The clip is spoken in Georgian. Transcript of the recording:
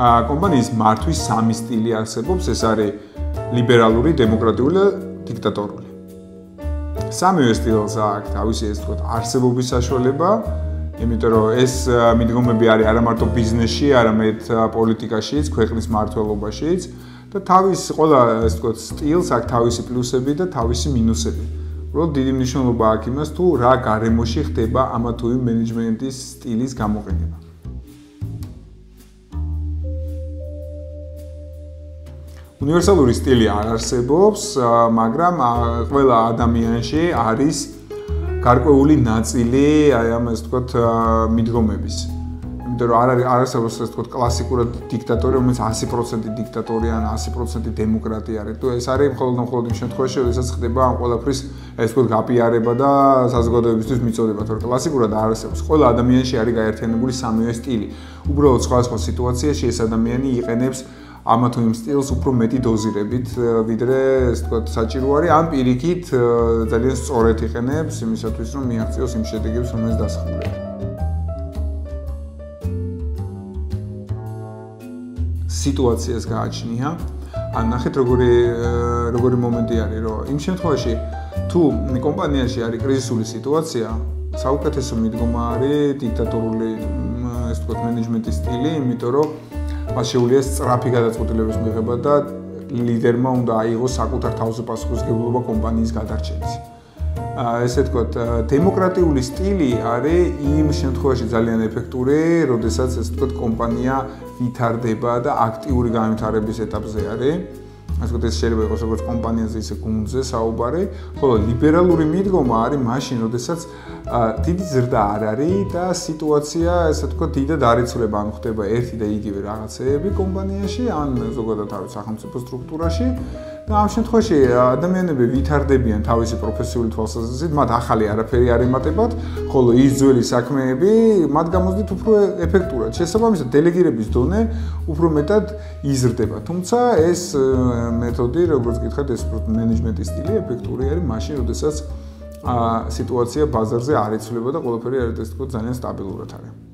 კომპანიის მართვის სამი სტილი არსებობს, ეს არის ლიბერალური, დემოკრატიული და დიქტატორული. სამივე სტილს აქვს თავისი ეს თქო არსებობის საშუალება, იმიტომ რომ ეს მიდგომები არის არა მარტო ბიზნესში, არამედ პოლიტიკაშიც, ქვეყნის მართლობაშიც და თავის ყველა ეს თქო სტილს აქვს თავისი პლუსები და თავისი მინუსები. უბრალოდ დიდი მნიშვნელობა აქვს იმას თუ რა გარემოში ხდება ამა თუ იმ მენეჯმენტის სტილის გამოყენება. უნივერსალური სტილი არ არსებობს, მაგრამ ყველა ადამიანში არის გარკვეული ნაწილი, აი ამ ეს თქვათ მიდგომების. იმიტომ რომ არ არის არ არსებობს ეს თქვათ კლასიკურად დიქტატორი, რომელიც 100% დიქტატორია ან 100% დემოკრატია არის. თუ ეს არის მხოლოდ მხოლოდ იმ შემთხვევაში, როდესაც ხდება ამ ყველაფრის ეს თქვათ გაპიარება და საზოგადოებისთვის მიწოდება, თორე კლასიკურად არ არსებობს. ყველა ადამიანში არის გაერთიანებული სამივე სტილი. უბრალოდ სხვადასხვა სიტუაციაში ეს ადამიანი იყენებს ამა თუ იმ სტილს უფრო მეტი დოზირებით ვიდრე ეს თქვა საჭირო არის. ამ პირიქით ძალიან სწორად იყენებს იმისათვის რომ მიაღწიოს იმ შედეგებს რომელიც დასახულია სიტუაციას გააჩნია. ან ნახეთ როგორი როგორი მომენტი არის რომ იმ შემთხვევაში თუ კომპანიაში არის კრიზისული სიტუაცია საუკეთესო მიდგომა არის დიქტატორული ეს თქვა მენეჯმენტის სტილი იმიტომ რომ მას შეუძლია სწრაფი გადაწყვეტილების მიღება და ლიდერმა უნდა აიღოს საკუთარ თავზე პასუხისგებლობა კომპანიის გადარჩენის. აა ესე თქვათ, დემოკრატიული სტილი არის იმ შემთხვევაში ძალიან ეფექტური, როდესაც ესე თქვათ კომპანია ვითარდება და აქტიური განვითარების ეტაპზე არის. ასე ვთქვათ, ეს შეიძლება იყოს როგორც კომპანიაზე, ისე გუნდზე საუბარი, ხოლო ლიბერალური მიდგომა არის მაშინ, როდესაც დიდი ზრდა არ არის და სიტუაცია, ასე ვთქვათ, დიდად არიცვლება, ან ხდება ერთი და იგივე რაღაცეები კომპანიაში, ან ზოგადად არის სახელმწიფო სტრუქტურაში. და ამ შემთხვევაში ადამიანები ვითარდებიან თავისი პროფესიული თვალსაზრისით, მათ ახალი არაფერი არ ემატებათ, ხოლო ის ძველი საქმეები მათ გამოსდით უფრო ეფექტურად. შესაბამისად, დელეგირების დონე უფრო მეტად იზრდება. თუმცა ეს მეთოდი, როგორც გითხარით, ეს მენეჯმენტის სტილი ეფექტური არის მაშინ, როდესაც ა სიტუაცია ბაზარზე არ იცვლება და ყველაფერი არის ეს თქო ძალიან სტაბილურად არის.